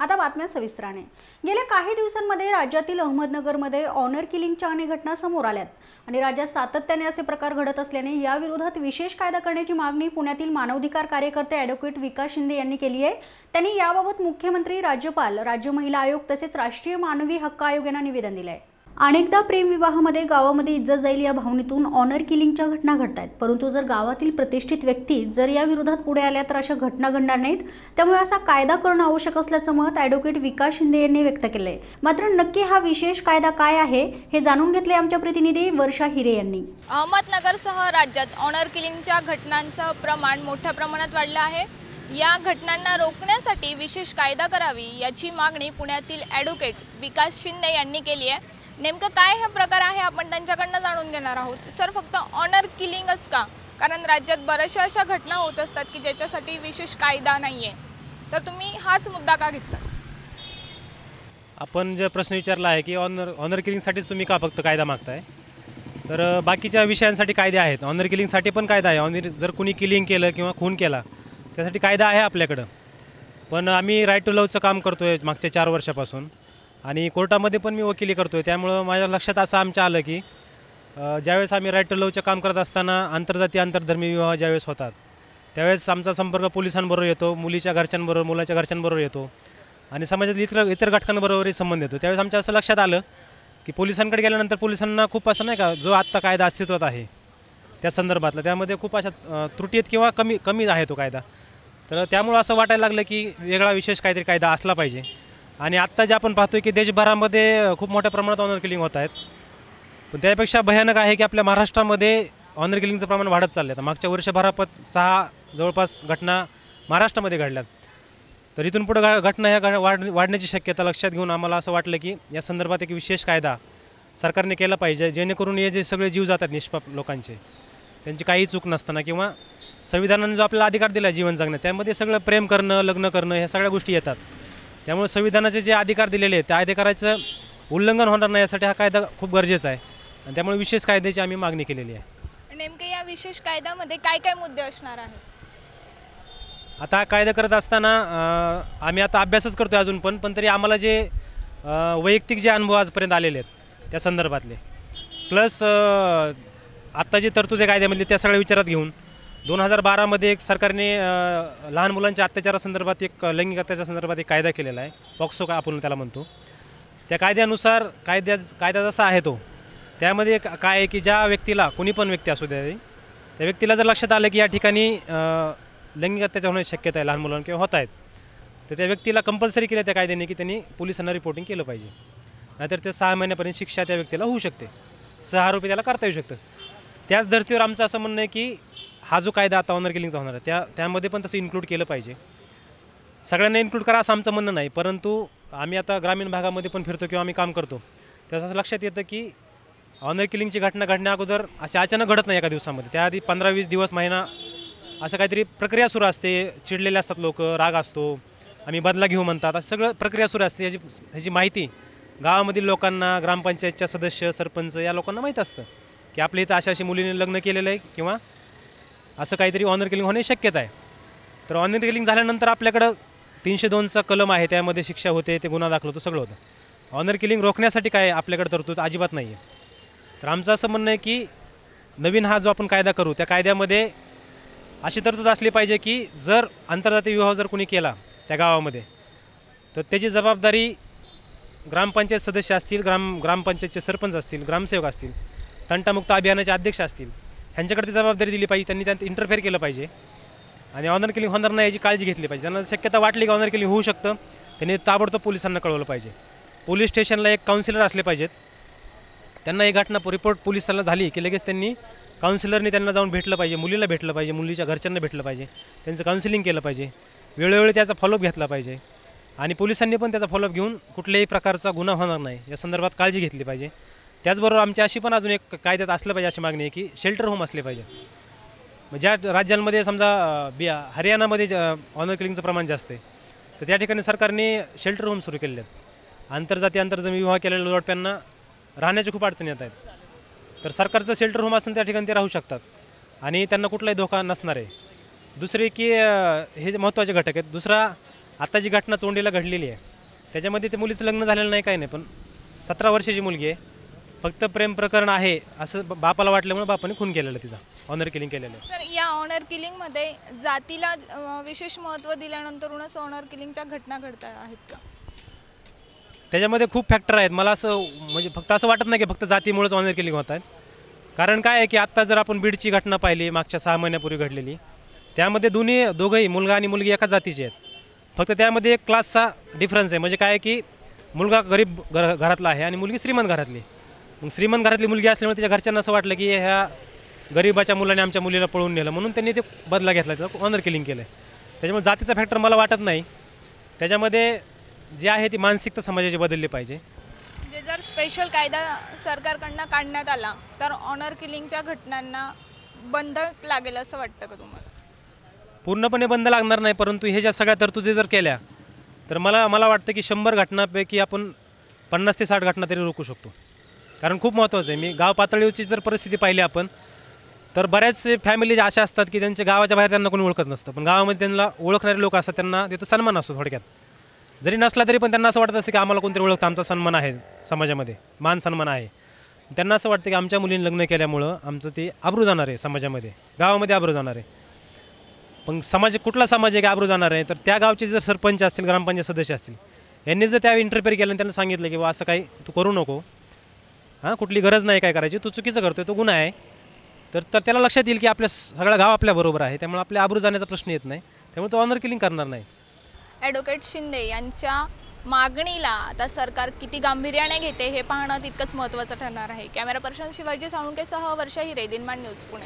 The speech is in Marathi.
आता बातम्या सविस्तराने. गेल्या काही दिवसांमध्ये राज्यातील अहमदनगरमध्ये ऑनर किलिंगच्या अनेक घटना समोर आल्यात. आणि राज्यात सातत्याने असे प्रकार घडत असल्याने याविरोधात विशेष कायदा करण्याची मागणी पुण्यातील मानवाधिकार कार्यकर्ते ॲडव्होकेट विकास शिंदे यांनी केली आहे. त्यांनी याबाबत मुख्यमंत्री राज्यपाल राज्य महिला आयोग तसेच राष्ट्रीय मानवी हक्क आयोग यांना निवेदन दिलं आहे अनेकदा प्रेमविवाहामध्ये गावामध्ये इज्जत जाईल या भावनेतून ऑनर किलिंगच्या घटना घडत आहेत. परंतु जर गावातील प्रतिष्ठित व्यक्ती जर या विरोधात पुढे आल्या तर अशा घटना घडणार नाहीत. त्यामुळे असा कायदा करणं आवश्यक असल्याचं मत ॲडव्होकेट विकास शिंदे यांनी व्यक्त केलं आहे मात्र नक्की हा विशेष कायदा काय आहे हे जाणून घेतले आमच्या प्रतिनिधी वर्षा हिरे यांनी. अहमदनगरसह राज्यात ऑनर किलिंगच्या घटनांचं प्रमाण मोठ्या प्रमाणात वाढलं आहे. या घटनांना रोखण्यासाठी विशेष कायदा करावी याची मागणी पुण्यातील ॲडव्होकेट विकास शिंदे यांनी केली आहे. नेमकं काय हा प्रकार आहे आपण त्यांच्याकडनं जाणून घेणार आहोत? सर फक्त ऑनर किलिंगच का? कारण राज्यात बऱ्याचशा अशा घटना होत असतात की ज्याच्यासाठी विशेष कायदा नाही आहे तर तुम्ही हाच मुद्दा का घेतला? आपण जे प्रश्न विचारला आहे की ऑनर ऑनर किलिंगसाठीच तुम्ही का फक्त कायदा मागताय? तर बाकीच्या विषयांसाठी कायदे आहेत. ऑनर किलिंगसाठी पण कायदा आहे. ऑनर जर कुणी किलिंग केलं किंवा खून केला त्यासाठी कायदा आहे आपल्याकडं. पण आम्ही राईट टू लवचं काम करतो आहे मागच्या चार वर्षापासून. आणि कोर्टामध्ये पण मी वकिली करतो आहे त्यामुळं माझ्या लक्षात असं आमच्या आलं की ज्यावेळेस आम्ही राईट टू लवचं काम करत असताना आंतरजातीय आंतरधर्मी विवाह ज्यावेळेस होतात त्यावेळेस आमचा संपर्क पोलिसांबरोबर येतो मुलीच्या घरच्यांबरोबर मुलाच्या घरच्यांबरोबर येतो आणि समाजातील इतर इतर घटकांबरोबरही संबंध येतो. त्यावेळेस आमच्या असं लक्षात आलं की पोलिसांकडे गेल्यानंतर पोलिसांना खूप असं नाही का जो आत्ता कायदा अस्तित्वात आहे त्या संदर्भातला त्यामध्ये खूप अशा त्रुटी आहेत किंवा कमी कमी आहे तो कायदा. तर त्यामुळं असं वाटायला लागलं की वेगळा विशेष काहीतरी कायदा असला पाहिजे. आणि आत्ता जे आपण पाहतोय की देशभरामध्ये खूप मोठ्या प्रमाणात ऑनर किलिंग होत आहेत. पण त्यापेक्षा भयानक आहे की आपल्या महाराष्ट्रामध्ये ऑनर किलिंगचं प्रमाण वाढत चाललं आहे मागच्या वर्षभरापत सहा जवळपास घटना महाराष्ट्रामध्ये घडल्यात. तर इथून पुढं घटना ह्या वाढ वाढण्याची शक्यता लक्षात घेऊन आम्हाला असं वाटलं की या संदर्भात एक विशेष कायदा सरकारने केला पाहिजे जेणेकरून हे जे सगळे जीव जातात निष्पाप लोकांचे त्यांची काही चूक नसताना किंवा संविधानाने जो आपल्याला अधिकार दिला जीवन जगणं त्यामध्ये सगळं प्रेम करणं लग्न करणं ह्या सगळ्या गोष्टी येतात. त्यामुळे संविधानाचे जे अधिकार दिलेले आहेत त्या अधिकाराचं उल्लंघन होणार नाही यासाठी हा कायदा खूप गरजेचा आहे. आणि त्यामुळे विशेष कायद्याची आम्ही मागणी केलेली आहे. नेमके या विशेष कायद्यामध्ये काय काय मुद्दे असणार आहेत? आता हा कायदा करत असताना आम्ही आता अभ्यासच करतो अजून पण पण तरी आम्हाला जे वैयक्तिक जे अनुभव आजपर्यंत आलेले आहेत त्या संदर्भातले. प्लस आत्ता जी तरतूद आहे कायद्यामधली त्या सगळ्या विचारात घेऊन दोन हजार बारामध्ये एक सरकारने लहान मुलांच्या अत्याचारासंदर्भात एक लैंगिक अत्याचारासंदर्भात एक कायदा केलेला आहे. पॉक्सो का आपण त्याला म्हणतो. त्या कायद्यानुसार कायद्या कायदा जसा आहे तो त्यामध्ये एक काय आहे की ज्या व्यक्तीला कोणी पण व्यक्ती असू द्या त्या व्यक्तीला जर लक्षात आलं की या ठिकाणी लैंगिक अत्याचार होण्याची शक्यता आहे लहान मुलांना किंवा होत आहेत तर त्या व्यक्तीला कंपल्सरी केलं त्या कायद्याने की त्यांनी पोलिसांना रिपोर्टिंग केलं पाहिजे. नाहीतर ते सहा महिन्यापर्यंत शिक्षा त्या व्यक्तीला होऊ शकते. सहा आरोपी त्याला करता येऊ शकतं. त्याच धर्तीवर आमचं असं म्हणणं आहे की हा जो कायदा आता ऑनर किलिंगचा होणार आहे त्या त्यामध्ये पण तसं इन्क्लूड केलं पाहिजे. सगळ्यांना इन्क्लूड करा असं आमचं म्हणणं नाही परंतु आम्ही आता ग्रामीण भागामध्ये पण फिरतो किंवा आम्ही काम करतो. त्याचं असं लक्षात येतं की ऑनर किलिंगची घटना घडण्या अगोदर अशा अचानक घडत नाही एका दिवसामध्ये. त्याआधी पंधरा वीस दिवस महिना असं काहीतरी प्रक्रिया सुरू असते चिडलेले असतात लोक राग असतो आम्ही बदला घेऊ म्हणतात असं सगळं प्रक्रिया सुरू असते. याची ह्याची माहिती गावामधील लोकांना ग्रामपंचायतच्या सदस्य सरपंच या लोकांना माहीत असतं की आपल्या इथं अशा अशी मुलीने लग्न केलेलं आहे किंवा असं काहीतरी ऑनर किलिंग होणे शक्यता आहे. तर ऑनर किलिंग झाल्यानंतर आपल्याकडं तीनशे दोनचा कलम आहे त्यामध्ये शिक्षा होते ते गुन्हा दाखल होतो सगळं होतं. ऑनर किलिंग रोखण्यासाठी काय आपल्याकडे तरतूद अजिबात नाही आहे तर आमचं असं म्हणणं आहे की नवीन हा जो आपण कायदा करू त्या कायद्यामध्ये अशी तरतूद असली पाहिजे की जर आंतरजातीय विवाह जर कोणी केला त्या गावामध्ये तर त्याची जबाबदारी ग्रामपंचायत सदस्य असतील ग्राम ग्रामपंचायतचे सरपंच असतील ग्रामसेवक असतील तंटामुक्त अभियानाचे अध्यक्ष असतील ह्यांच्याकडे ती जबाबदारी दिली पाहिजे त्यांनी त्यात इंटरफेअर केलं पाहिजे. आणि ऑनर किलिंग होणार नाही याची काळजी घेतली पाहिजे. त्यांना शक्यता वाटली की ऑनर किलिंग होऊ शकतं. त्यांनी ताबडतोब पोलिसांना कळवलं पाहिजे. पोलीस स्टेशनला एक काउन्सिलर असले पाहिजेत. त्यांना ही घटना रिपोर्ट पोलिसांना झाली की लगेच त्यांनी काउन्सिलरनी त्यांना जाऊन भेटलं पाहिजे मुलीला भेटलं पाहिजे मुलीच्या घरच्यांना भेटलं पाहिजे. त्यांचं काउन्सिलिंग केलं पाहिजे. वेळोवेळी त्याचा फॉलोअप घेतला पाहिजे. आणि पोलिसांनी पण त्याचा फॉलोअप घेऊन कुठल्याही प्रकारचा गुन्हा होणार नाही. या संदर्भात काळजी घेतली पाहिजे. त्याचबरोबर आमची अशी पण अजून एक कायद्यात असलं पाहिजे अशी मागणी आहे की शेल्टर होम असले पाहिजे. मग ज्या राज्यांमध्ये समजा अं, बिया हरियाणामध्ये ऑनर किलिंगचं प्रमाण जास्त आहे तर त्या ठिकाणी सरकारने शेल्टर होम सुरू केलेले आहेत. आंतरजाती आंतरजमी विवाह केलेल्या जोडप्यांना राहण्याच्या खूप अडचणी येत आहेत. तर सरकारचं शेल्टर होम असेल त्या ठिकाणी ते राहू शकतात आणि त्यांना कुठलाही धोका नसणार आहे. दुसरे की हे जे महत्त्वाचे घटक आहेत दुसरा आता जी घटना चोंडीला घडलेली आहे त्याच्यामध्ये ते मुलीचं लग्न झालेलं नाही काही नाही पण सतरा वर्षाची मुलगी आहे फक्त प्रेम प्रकरण आहे असं ब- बापाला वाटल्यामुळे बापाने खून केलेलं तिचा. ऑनर किलिंग केलेलं. सर या ऑनर किलिंगमध्ये जातीला अ, विशेष महत्त्व दिल्यानंतरूनच ऑनर किलिंगच्या घटना घडत आहेत का? त्याच्यामध्ये खूप फॅक्टर आहेत. मला असं म्हणजे फक्त असं वाटत नाही की फक्त जातीमुळेच ऑनर किलिंग होत आहेत. कारण काय आहे की आत्ता जर आपण बीडची घटना पाहिली मागच्या सहा महिन्यापूर्वी घडलेली त्यामध्ये दोन्ही दोघंही मुलगा आणि मुलगी एकाच जातीचे आहेत. फक्त त्यामध्ये एक क्लासचा डिफरन्स आहे. म्हणजे काय आहे की मुलगा गरीब घर घरातला आहे आणि मुलगी श्रीमंत घरातली मग श्रीमंत घरातली मुलगी असल्यामुळे त्याच्या घरच्यांना असं वाटलं की ह्या गरिबाच्या मुलाने आमच्या मुलीला पळून नेलं. म्हणून त्यांनी ते बदला घेतला. त्याचा ऑनर किलिंग केलं आहे त्याच्यामुळे जातीचा फॅक्टर मला वाटत नाही. त्याच्यामध्ये जे आहे ती मानसिकता समाजाची बदलली पाहिजे. म्हणजे जर स्पेशल कायदा सरकारकडनं काढण्यात आला तर ऑनर किलिंगच्या घटनांना बंद लागेल असं वाटतं का तुम्हाला? पूर्णपणे बंद लागणार नाही परंतु हे ज्या सगळ्या तरतुदी जर केल्या तर मला मला वाटतं की शंभर घटनांपैकी आपण पन्नास ते साठ घटना तरी रोखू शकतो. कारण खूप महत्त्वाचं आहे. मी गाव पातळीवरची जर परिस्थिती पाहिली आपण तर बऱ्याच फॅमिली अशा असतात की त्यांच्या गावाच्या बाहेर त्यांना कोणी ओळखत नसतं. पण गावामध्ये त्यांना ओळखणारे लोक असतात त्यांना तिथं सन्मान असतो थोडक्यात. जरी नसला तरी पण त्यांना असं वाटत असतं की आम्हाला कोणतरी ओळखतं आमचा सन्मान आहे समाजामध्ये मान सन्मान आहे. त्यांना असं वाटतं की आमच्या मुलीने लग्न केल्यामुळं आमचं ते आबरू जाणार आहे समाजामध्ये गावामध्ये आबरू जाणार आहे. पण समाज कुठला समाज आहे की आबरू जाणार आहे तर त्या गावचे जर सरपंच असतील ग्रामपंचायत सदस्य असतील यांनी जर त्या इंटरफेअर केलं आणि त्यांना सांगितलं की बा असं काही तू करू नको हां कुठली गरज नाही काय करायची. तू चुकीचं करतोय तो गुन्हा आहे. तर तर त्याला लक्षात येईल की आपल्या सगळा गाव आपल्याबरोबर आहे. त्यामुळे आपल्या आबरू जाण्याचा प्रश्न येत नाही. त्यामुळे तो ऑनर किलिंग करणार नाही. ॲडव्होकेट शिंदे यांच्या मागणीला आता सरकार किती गांभीर्याने घेते हे पाहणं तितकंच महत्त्वाचं ठरणार आहे. कॅमेरा पर्सन शिवाजी साळुंकेसह वर्षा हिरे दिनमान न्यूज पुणे.